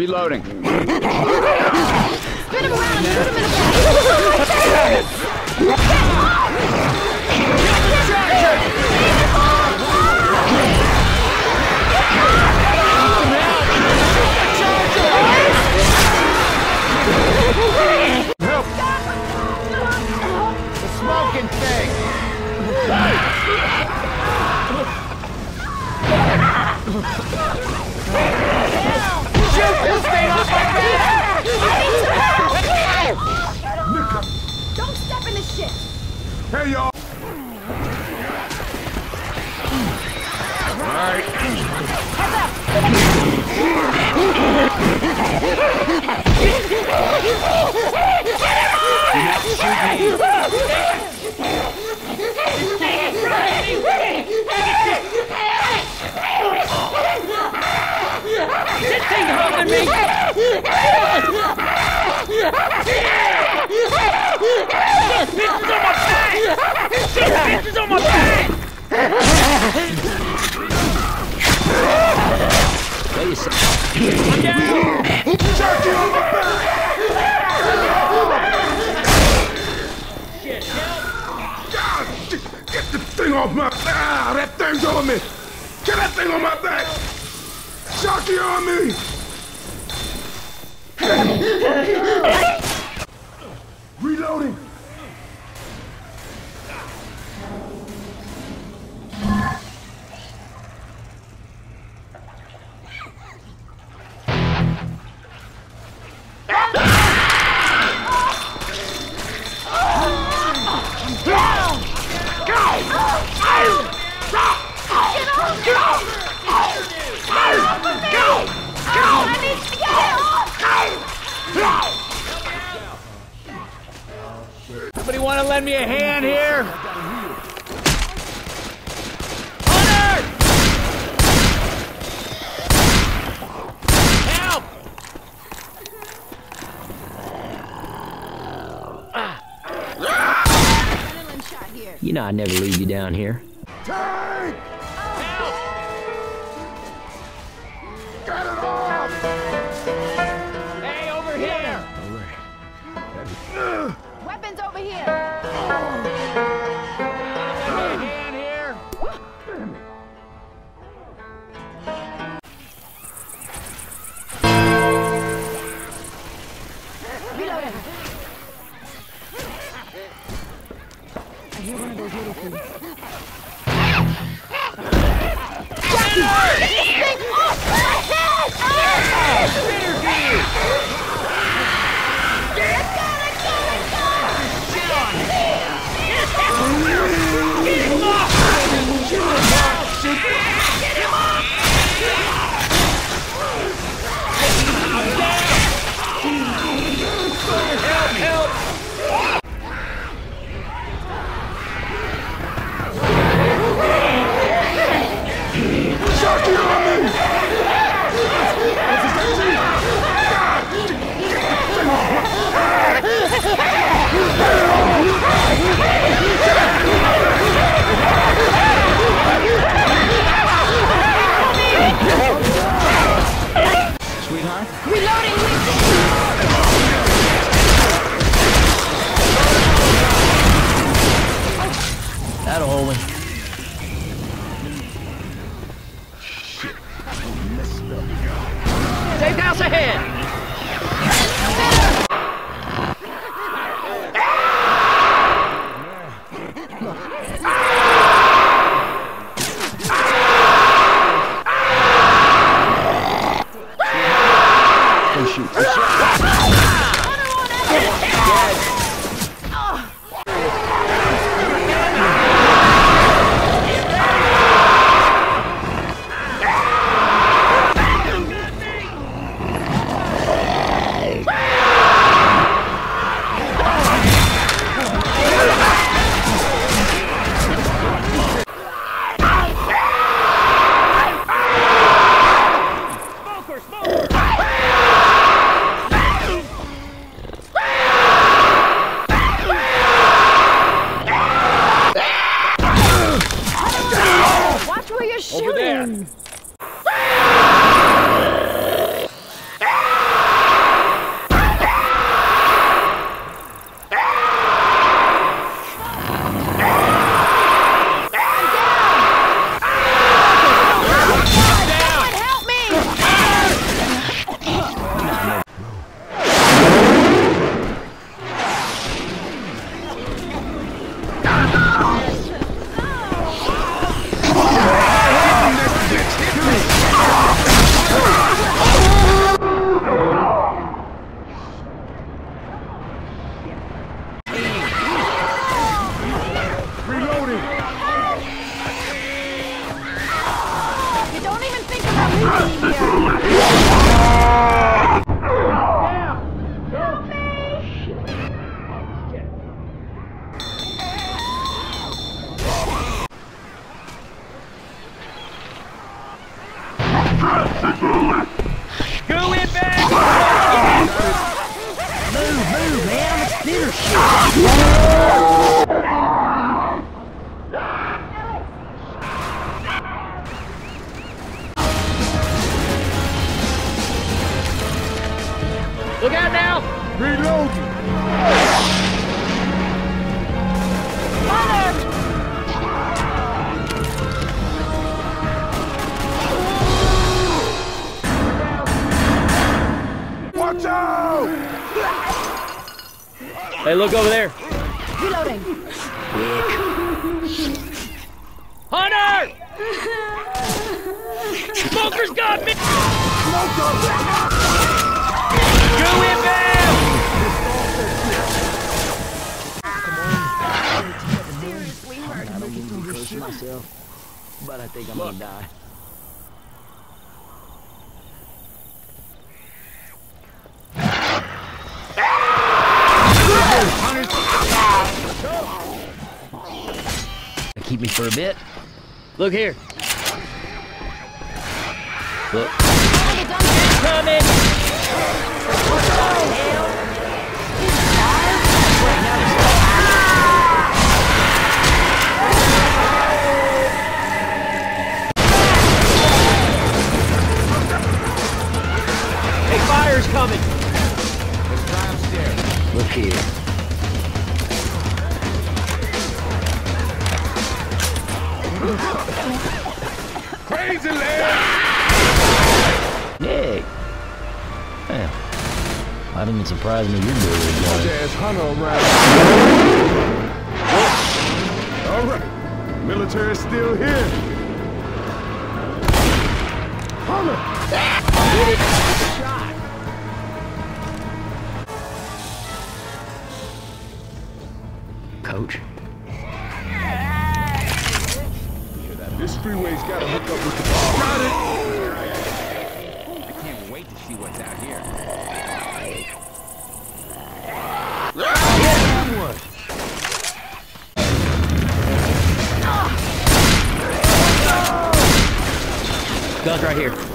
Reloading. Spin him around shoot him in the back. Smoking thing! Shoot Jockey on my back! God, get, get the thing off my Ah, that thing's on me! Get that thing on my back! Jockey on me! Reloading! Somebody want to lend me a hand here? Hunter! Help! Adrenaline shot here. You know I never leave you down here. Get it Don't Whoa! Hey, look over there. Reloading. Hunter! Smoker's got me! Go inbound! I don't mean to be close myself, but I think I'm gonna die. Me for a bit. Look here. Look, Coming! Hey, fire's coming! look here. Crazy legs! Nick. Well, I didn't surprise me you're doing it again. Ass hunter around. All right. Military's still here. Hunter! Get it shot. Coach. Freeway's got to hook up with the Got it! I can't wait to see what's out here. Guns right here.